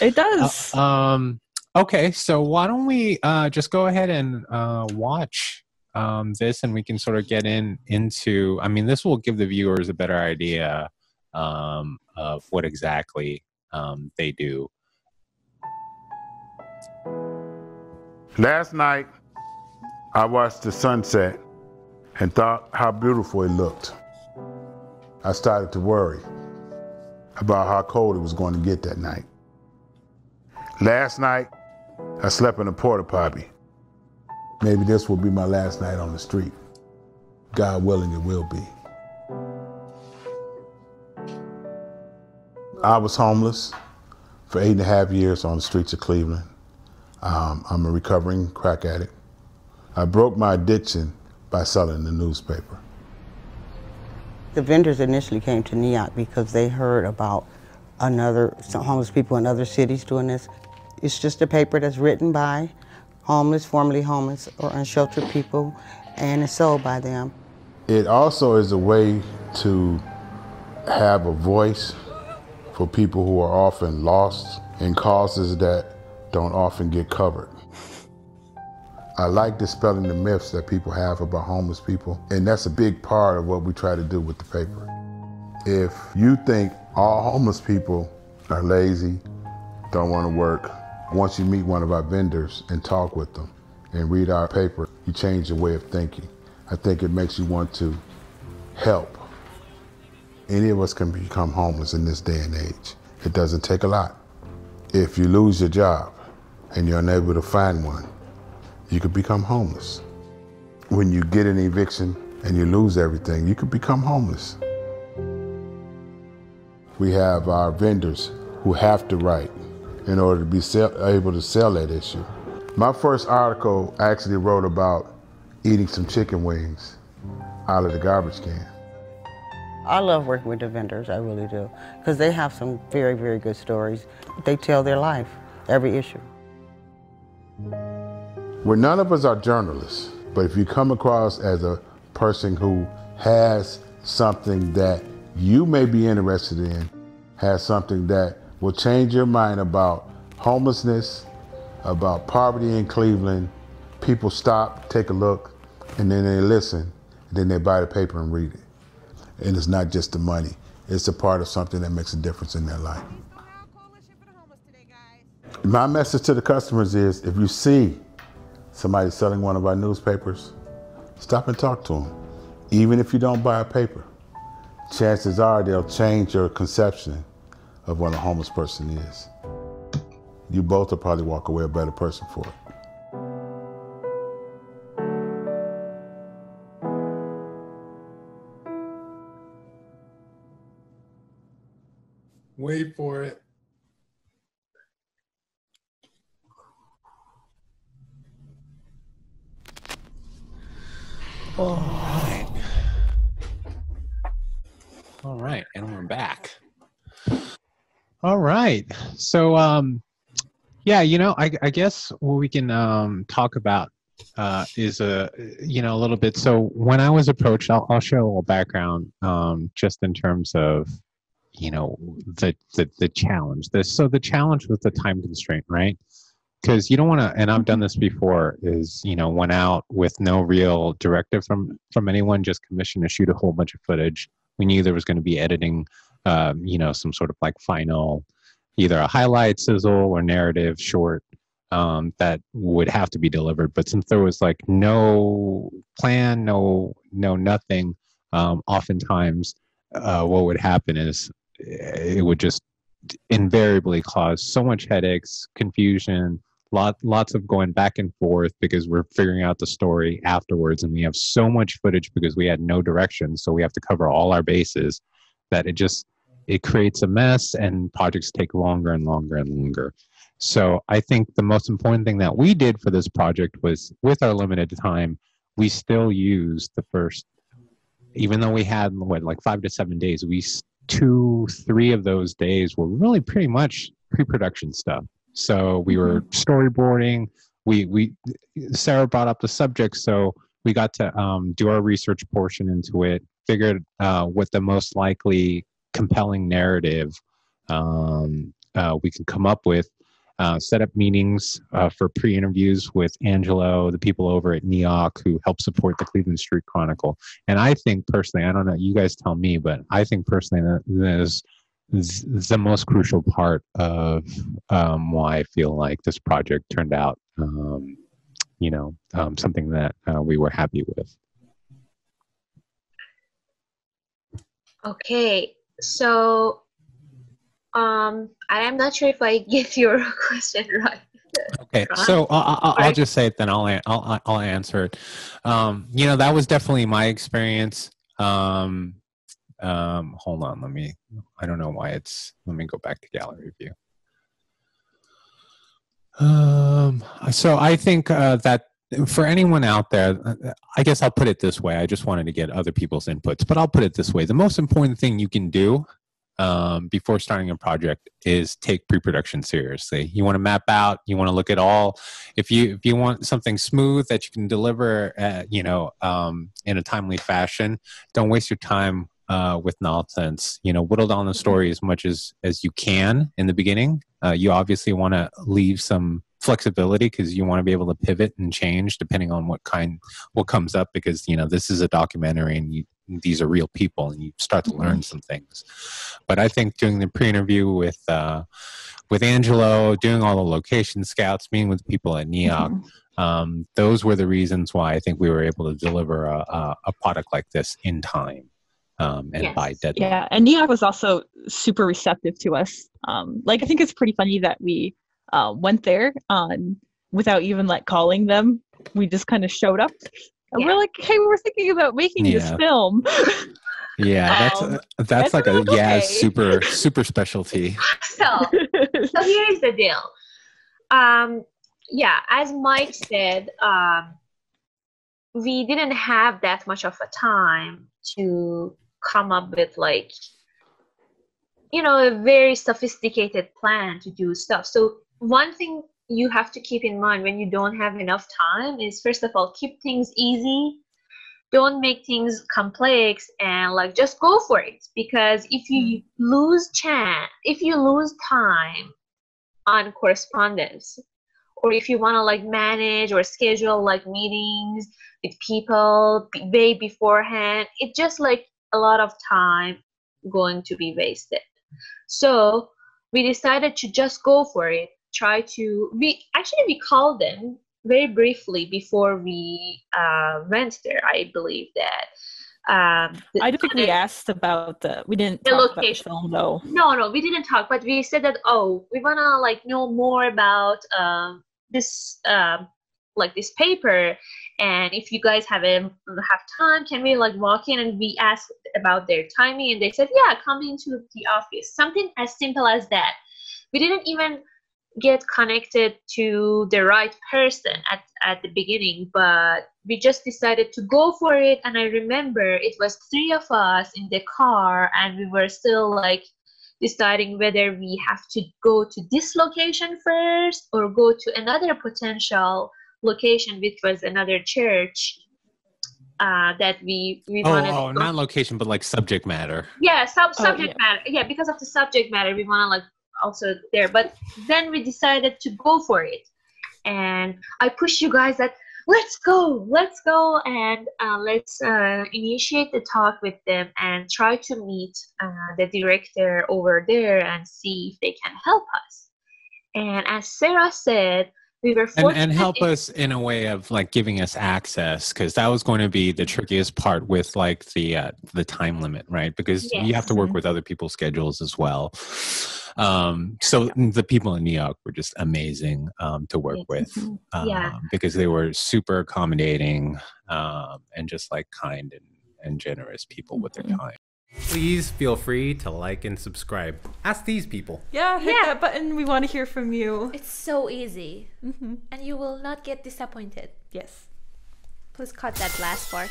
It does. Uh, um, okay, so why don't we uh, just go ahead and uh, watch um, this, and we can sort of get in into. I mean, this will give the viewers a better idea um, of what exactly um, they do. Last night, I watched the sunset and thought how beautiful it looked. I started to worry about how cold it was going to get that night. Last night, I slept in a porta potty. Maybe this will be my last night on the street. God willing, it will be. I was homeless for eight and a half years on the streets of Cleveland. Um, I'm a recovering crack addict. I broke my addiction by selling the newspaper. The vendors initially came to NEOCH because they heard about another homeless people in other cities doing this. It's just a paper that's written by homeless, formerly homeless, or unsheltered people, and it's sold by them. It also is a way to have a voice for people who are often lost in causes that don't often get covered. I like dispelling the myths that people have about homeless people, and that's a big part of what we try to do with the paper. If you think all homeless people are lazy, don't want to work, once you meet one of our vendors and talk with them and read our paper, you change your way of thinking. I think it makes you want to help. Any of us can become homeless in this day and age. It doesn't take a lot. If you lose your job and you're unable to find one, you could become homeless. When you get an eviction and you lose everything, you could become homeless. We have our vendors who have to write in order to be sell, able to sell that issue. My first article actually wrote about eating some chicken wings out of the garbage can. I love working with the vendors, I really do, because they have some very, very good stories. They tell their life, every issue. Well, none of us are journalists, but if you come across as a person who has something that you may be interested in, has something that will change your mind about homelessness, about poverty in Cleveland, people stop, take a look, and then they listen, and then they buy the paper and read it. And it's not just the money, it's a part of something that makes a difference in their life. My message to the customers is if you see somebody selling one of our newspapers, stop and talk to them. Even if you don't buy a paper, chances are they'll change your conception of what a homeless person is. You both will probably walk away a better person for it. Wait for it. All right. All right, and we're back. All right. So, um, yeah, you know, I, I guess what we can um, talk about uh, is a you know a little bit. So when I was approached, I'll, I'll share a little background um, just in terms of you know the the, the challenge. This so the challenge with the time constraint, right? because you don't want to and i've done this before is you know went out with no real directive from from anyone just commissioned to shoot a whole bunch of footage we knew there was going to be editing um, you know some sort of like final either a highlight sizzle or narrative short um, that would have to be delivered. But since there was like no plan no no nothing um, oftentimes uh, what would happen is it would just invariably cause so much headaches confusion lot lots of going back and forth because we're figuring out the story afterwards and we have so much footage because we had no direction so we have to cover all our bases that it just it creates a mess and projects take longer and longer and longer so i think the most important thing that we did for this project was with our limited time we still used the first even though we had what like five to seven days we two three of those days were really pretty much pre-production stuff so we were mm-hmm. storyboarding. We we Sarah brought up the subject, so we got to um, do our research portion into it. Figured uh, what the most likely compelling narrative um, uh, we can come up with. Uh, set up meetings uh, for pre-interviews with Angelo, the people over at NEOCH who help support the Cleveland Street Chronicle. And I think personally, I don't know, you guys tell me, but I think personally that is the most crucial part of um, why I feel like this project turned out, um, you know, um, something that uh, we were happy with. Okay, so um, I am not sure if I get your question right. Okay, so I'll, I'll, just say it then. I'll I'll I'll answer it. Um, you know, that was definitely my experience. Um, um, hold on, let me. I don't know why it's. Let me go back to gallery view. Um, so I think uh, that for anyone out there, I guess I'll put it this way. I just wanted to get other people's inputs, but I'll put it this way. The most important thing you can do um, before starting a project is take pre-production seriously. You want to map out. You want to look at all. If you if you want something smooth that you can deliver, you know, um, in a timely fashion, don't waste your time uh, with nonsense. You know, whittle down the story as much as as you can in the beginning. Uh, you obviously want to leave some flexibility because you want to be able to pivot and change depending on what kind what comes up because you know this is a documentary and you, these are real people and you start to learn mm-hmm. some things but i think doing the pre-interview with uh, with angelo doing all the location scouts meeting with people at neoch mm-hmm. um, those were the reasons why i think we were able to deliver a, a, a product like this in time um, and yes. by deadline. Yeah, and NEOCH was also super receptive to us. Um, like I think it's pretty funny that we uh, went there um, without even like calling them. We just kind of showed up, and yeah. we're like, "Hey, we're thinking about making yeah. this film." yeah, that's um, that's like a okay. yeah super super specialty. so so here's the deal. Um, yeah, as Mike said, um, we didn't have that much of a time to come up with like you know a very sophisticated plan to do stuff so one thing you have to keep in mind when you don't have enough time is first of all keep things easy. Don't make things complex and like just go for it. Because if you mm. lose chance if you lose time on correspondence or if you want to like manage or schedule like meetings with people way beforehand it just like a lot of time going to be wasted. So we decided to just go for it try to we actually we called them very briefly before we uh, went there i believe that um, the, I don't think we asked about the we didn't the location film though. No, no, we didn't talk, but we said that oh, we wanna like know more about um, this um, like this paper, and if you guys have a, have time, can we like walk in and we asked about their timing, and they said yeah, come into the office. Something as simple as that. We didn't even get connected to the right person at, at the beginning but we just decided to go for it. And i remember it was three of us in the car and we were still like deciding whether we have to go to this location first or go to another potential location which was another church uh, that we we oh, wanted oh, not location but like subject matter. Yeah sub- subject oh, yeah. matter. Yeah because of the subject matter we want to like also there. But then we decided to go for it. And i pushed you guys that let's go let's go and uh, let's uh, initiate the talk with them and try to meet uh, the director over there and see if they can help us. And as sarah said we were and, and help us in a way of like giving us access because that was going to be the trickiest part with like the uh, the time limit right because yes. you have to work with other people's schedules as well um, so the people in neoch were just amazing um, to work with um, yeah. because they were super accommodating um, and just like kind and, and generous people with their mm-hmm. time Please feel free to like and subscribe. Ask these people. Yeah, hit yeah. that button. We want to hear from you. It's so easy. Mm-hmm. And you will not get disappointed. Yes. Please cut that last part.